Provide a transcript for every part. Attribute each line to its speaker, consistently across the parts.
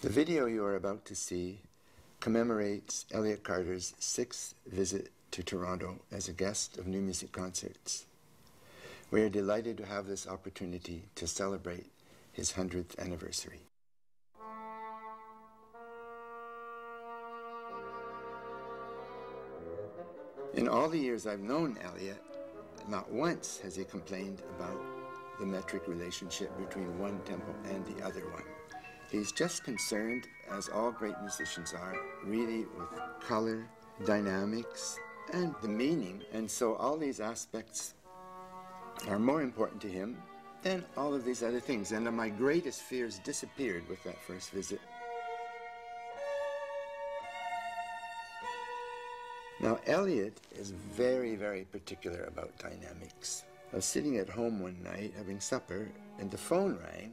Speaker 1: The video you are about to see commemorates Elliott Carter's sixth visit to Toronto as a guest of New Music Concerts. We are delighted to have this opportunity to celebrate his 100th anniversary. In all the years I've known Elliott, not once has he complained about the metric relationship between one tempo and the other one. He's just concerned, as all great musicians are, really with color, dynamics, and the meaning. And so all these aspects are more important to him than all of these other things. And my greatest fears disappeared with that first visit. Now, Elliott is very, very particular about dynamics. I was sitting at home one night having supper, and the phone rang,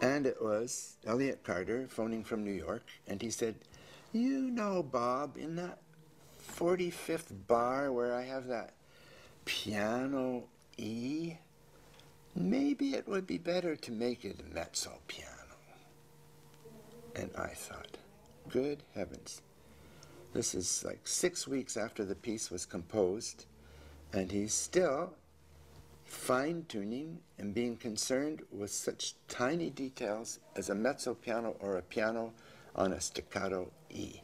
Speaker 1: and it was Elliott Carter phoning from New York, and he said, You know, Bob, in that 45th bar where I have that piano E, maybe it would be better to make it a mezzo piano. And I thought, good heavens. This is like six weeks after the piece was composed, and he's still fine tuning and being concerned with such tiny details as a mezzo piano or a piano on a staccato E.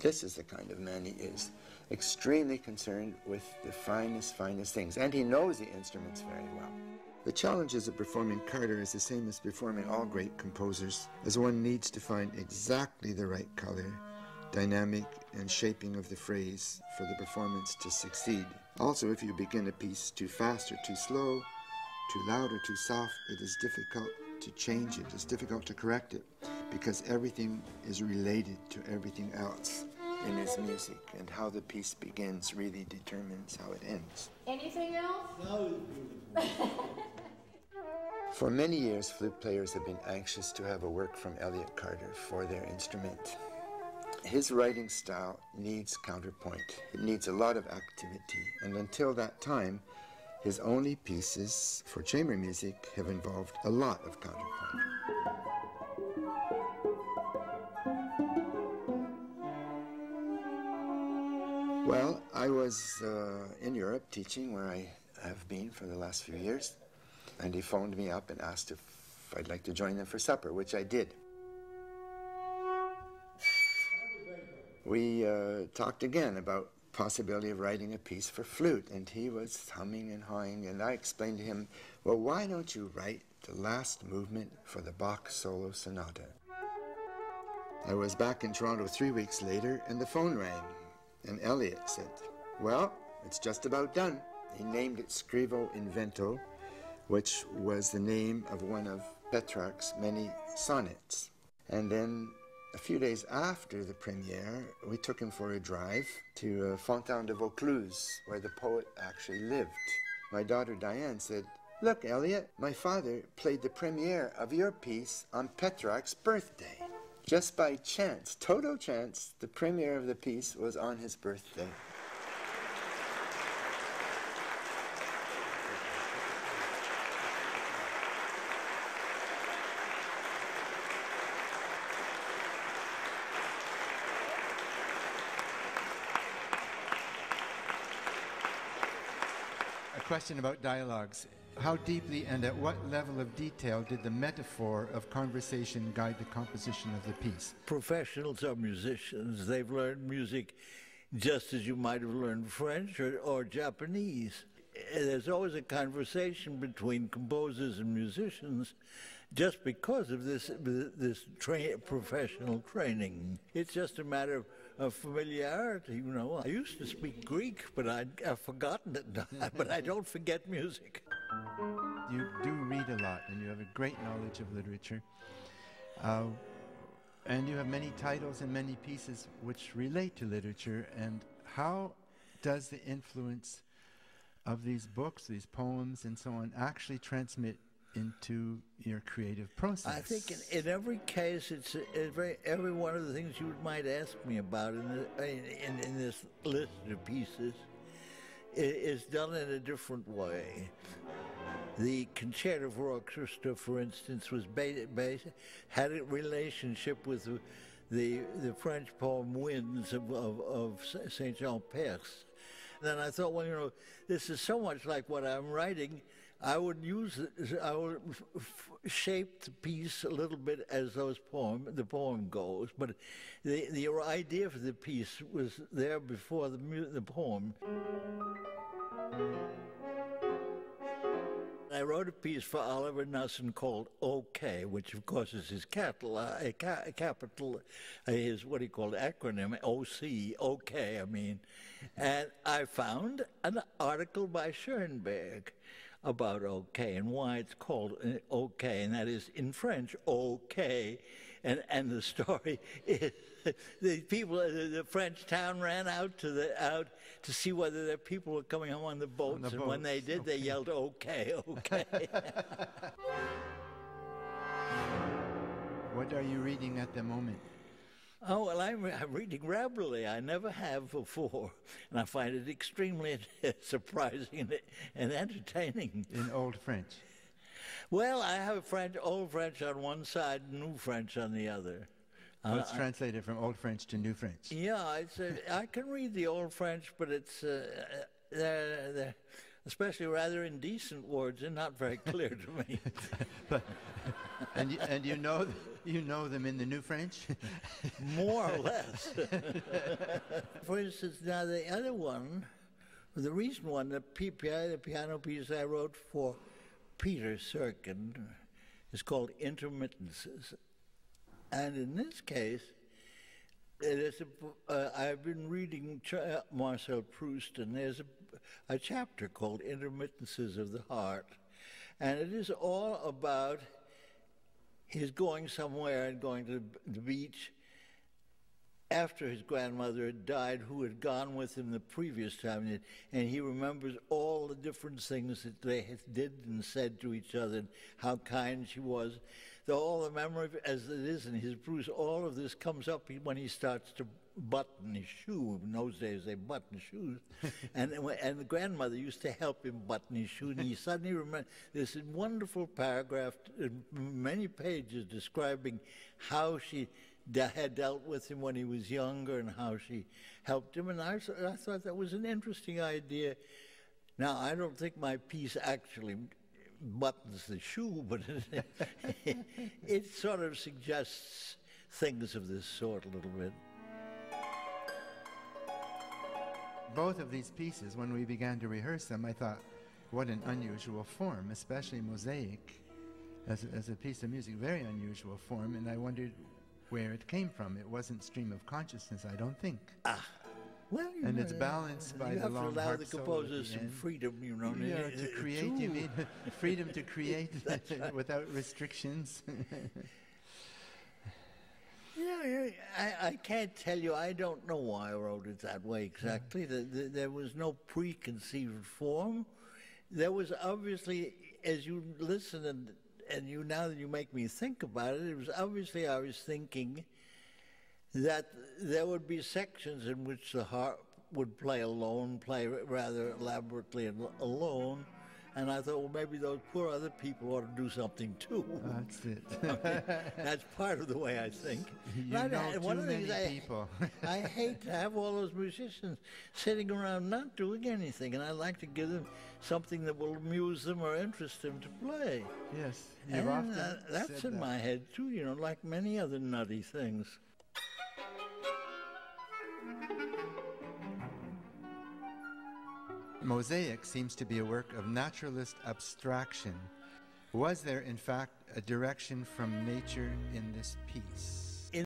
Speaker 1: This is the kind of man he is, extremely concerned with the finest, finest things, and he knows the instruments very well. The challenges of performing Carter is the same as performing all great composers, as one needs to find exactly the right color, dynamic, and shaping of the phrase for the performance to succeed. Also, if you begin a piece too fast or too slow, too loud or too soft, it is difficult to change it. It's difficult to correct it because everything is related to everything else in his music, and how the piece begins really determines how it ends.
Speaker 2: Anything else?
Speaker 3: No.
Speaker 1: For many years, flute players have been anxious to have a work from Elliott Carter for their instrument. His writing style needs counterpoint. It needs a lot of activity, and until that time, his only pieces for chamber music have involved a lot of counterpoint. Well, I was uh, in Europe teaching where I have been for the last few years, and he phoned me up and asked if I'd like to join them for supper, which I did. We uh, talked again about possibility of writing a piece for flute, and he was humming and hawing, and I explained to him, well, why don't you write the last movement for the Bach solo sonata? I was back in Toronto three weeks later, and the phone rang, and Elliott said, well, it's just about done. He named it Scrivo in Vento, which was the name of one of Petrarch's many sonnets. And then a few days after the premiere, we took him for a drive to uh, Fontaine de Vaucluse, where the poet actually lived. My daughter Diane said, Look, Elliott, my father played the premiere of your piece on Petrarch's birthday. Just by chance, total chance, the premiere of the piece was on his birthday.
Speaker 4: Question about dialogues. How deeply and at what level of detail did the metaphor of conversation guide the composition of the piece?
Speaker 3: Professionals are musicians. They've learned music just as you might have learned French or, or Japanese. There's always a conversation between composers and musicians just because of this this tra- professional training. It's just a matter of, of familiarity. You know, I used to speak Greek, but i have forgotten it. but I don't forget music.
Speaker 4: You do read a lot, and you have a great knowledge of literature. Uh, and you have many titles and many pieces which relate to literature. And how does the influence of these books, these poems, and so on actually transmit into your creative process?
Speaker 3: I think in, in every case, it's every, every one of the things you might ask me about in, the, in, in this list of pieces is done in a different way. The concerto for orchestra, for instance, was based, based had a relationship with the, the, the French poem Winds of, of, of Saint Jean Perse. Then I thought, well, you know, this is so much like what I'm writing. I would use I would shape the piece a little bit as those poem the poem goes, but the the idea for the piece was there before the the poem. I wrote a piece for Oliver Knussen called OK, which of course is his capital, uh, ca- capital uh, his what he called acronym, OC, OK, I mean. And I found an article by Schoenberg about OK and why it's called uh, OK, and that is in French, OK. And, and the story is the people, the French town ran out to the out to see whether their people were coming home on the boats, on the and boats. when they did, okay. they yelled, "Okay, okay."
Speaker 1: what are you reading at the moment?
Speaker 3: Oh, well, I'm, I'm, reading Rabelais. I never have before. And I find it extremely surprising and entertaining.
Speaker 1: In Old French?
Speaker 3: Well, I have French, Old French on one side, New French on the other.
Speaker 1: Well, it's uh, translated from Old French to New French.
Speaker 3: Yeah, it's a, I can read the Old French, but it's uh, they're, they're especially rather indecent words and not very clear to me.
Speaker 1: but and you, and you know you know them in the New French,
Speaker 3: more or less. For instance, now the other one, the recent one, the, P- the piano piece I wrote for Peter Serkin, is called Intermittences. And in this case, it is a, uh, I've been reading uh, Marcel Proust, and there's a, a chapter called Intermittences of the Heart. And it is all about his going somewhere and going to the beach. After his grandmother had died, who had gone with him the previous time, and he remembers all the different things that they did and said to each other, and how kind she was. The, all the memory, as it is in his Proust, all of this comes up when he starts to button his shoe. In those days, they button shoes. and, and the grandmother used to help him button his shoe. And he suddenly remembered this wonderful paragraph, uh, many pages, describing how she had dealt with him when he was younger and how she helped him. And I, I thought that was an interesting idea. Now, I don't think my piece actually buttons the shoe, but it, it sort of suggests things of this sort a little bit.
Speaker 1: Both of these pieces, when we began to rehearse them, I thought, what an unusual form, especially mosaic as a, as a piece of music, very unusual form, and I wondered where it came from. It wasn't stream of consciousness, I don't think.
Speaker 3: Ah, well,
Speaker 1: and know, it's balanced by the long harp You have
Speaker 3: to allow the composers some freedom, you know.
Speaker 1: Yeah, to create, you mean freedom to create without restrictions.
Speaker 3: I, I can't tell you. I don't know why I wrote it that way mm. exactly. The, the, there was no preconceived form. There was obviously, as you listen and and you now that you make me think about it, it was obviously I was thinking that there would be sections in which the harp would play alone, play rather elaborately alone. And I thought, well, maybe those poor other people ought to do something too.
Speaker 1: That's it.
Speaker 3: That's part of the way I think.
Speaker 1: You know I, too one of the things I,
Speaker 3: people. I hate to have all those musicians sitting around not doing anything, and I like to give them something that will amuse them or interest them to play.
Speaker 1: Yes,
Speaker 3: and uh, that's in that. my head too. You know, like many other nutty things.
Speaker 1: Mosaic seems to be a work of naturalist abstraction. Was there, in fact, a direction from nature in this piece?